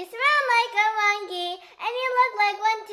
You smell like a monkey, and you look like one too.